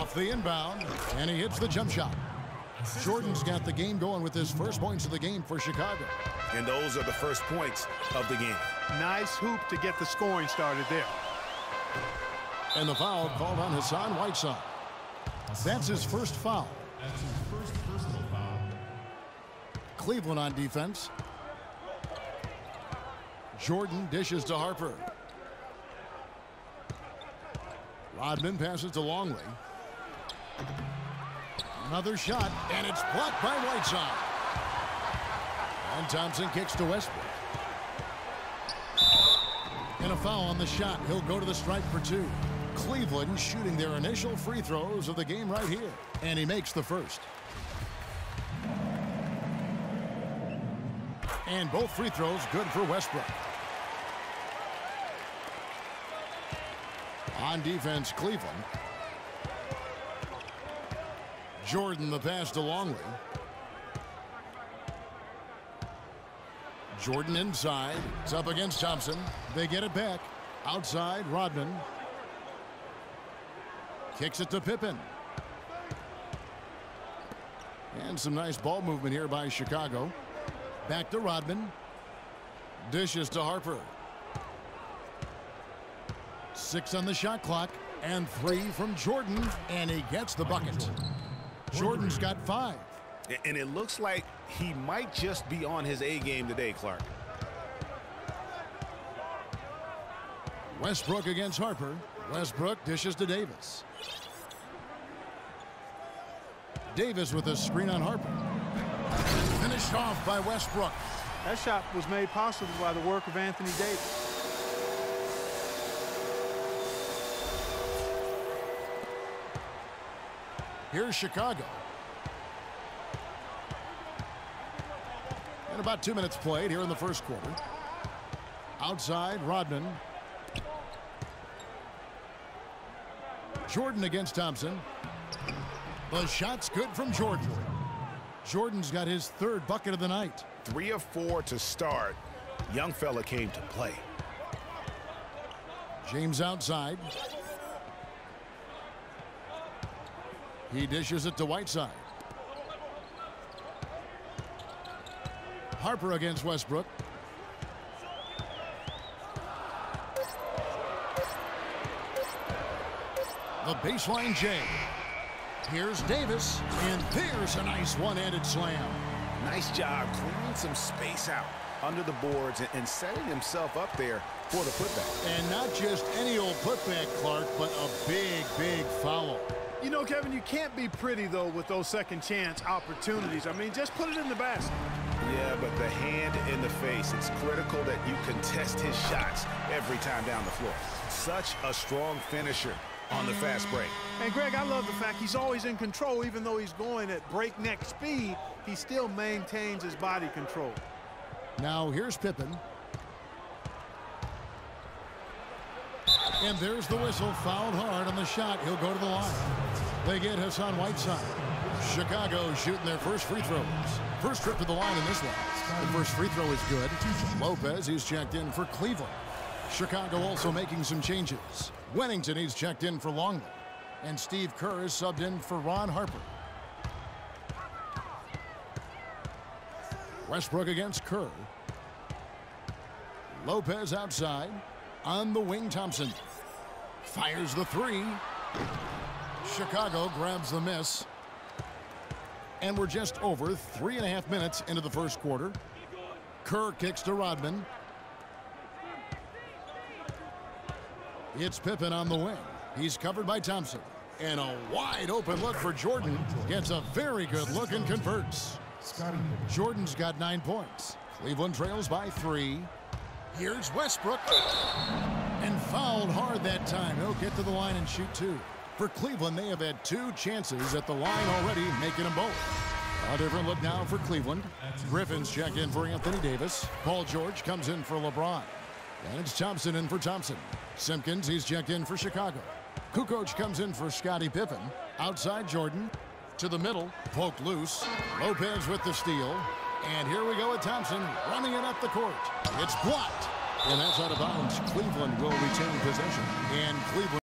Off the inbound, and he hits the jump shot. Jordan's got the game going with his first points of the game for Chicago. And those are the first points of the game. Nice hoop to get the scoring started there. And the foul called on Hassan Whiteside. That's his first foul. That's his first personal foul. Cleveland on defense. Jordan dishes to Harper. Rodman passes to Longley. Another shot, and it's blocked by Whiteside. And Thompson kicks to Westbrook. And a foul on the shot. He'll go to the stripe for two. Cleveland shooting their initial free throws of the game right here. And he makes the first. And both free throws good for Westbrook. On defense, Cleveland. Jordan the pass to Longley. Jordan inside. It's up against Thompson. They get it back. Outside, Rodman. Kicks it to Pippen. And some nice ball movement here by Chicago. Back to Rodman. Dishes to Harper. Six on the shot clock. And three from Jordan. And he gets the bucket. Jordan's got five. And it looks like he might just be on his A game today, Clark. Westbrook against Harper. Westbrook dishes to Davis. Davis with a screen on Harper. Finished off by Westbrook. That shot was made possible by the work of Anthony Davis. Here's Chicago. And about two minutes played here in the first quarter. Outside, Rodman. Jordan against Thompson. The shot's good from Jordan. Jordan's got his third bucket of the night. Three of four to start. Young fella came to play. James outside. He dishes it to Whiteside. Harper against Westbrook. The baseline J. Here's Davis, and there's a nice one-handed slam. Nice job clearing some space out under the boards and, and setting himself up there for the putback. And not just any old putback, Clark, but a big, big foul. You know, Kevin, you can't be pretty, though, with those second chance opportunities. I mean, just put it in the basket. Yeah, but the hand in the face, it's critical that you contest his shots every time down the floor. Such a strong finisher on the fast break. And, Greg, I love the fact he's always in control. Even though he's going at breakneck speed, he still maintains his body control. Now here's Pippen. And there's the whistle. Fouled hard on the shot. He'll go to the line. They get Hassan Whiteside. Chicago shooting their first free throws. First trip to the line in this one. The first free throw is good. Lopez, he's checked in for Cleveland. Chicago also making some changes. Wennington, he's checked in for Longley. And Steve Kerr is subbed in for Ron Harper. Westbrook against Kerr. Lopez outside. On the wing, Thompson. Fires the three. Chicago grabs the miss. And we're just over three and a half minutes into the first quarter. Kerr kicks to Rodman. It's Pippen on the wing. He's covered by Thompson. And a wide open look for Jordan. Gets a very good look and converts. Jordan's got nine points. Cleveland trails by three. Here's Westbrook. And fouled hard that time. He'll get to the line and shoot two. For Cleveland, they have had two chances at the line already, making them both. A different look now for Cleveland. Griffin's checked in for Anthony Davis. Paul George comes in for LeBron. And it's Thompson in for Thompson. Simpkins, he's checked in for Chicago. Kukoc comes in for Scottie Pippen. Outside Jordan. To the middle. Poked loose. Lopez with the steal. And here we go with Thompson running it up the court. It's blocked. And that's out of bounds. Cleveland will retain possession. And Cleveland.